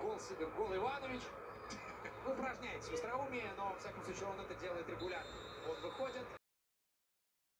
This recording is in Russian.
Гол гол Иванович. Упражняется в остроумии, но, во всяком случае, он это делает регулярно. Он выходит,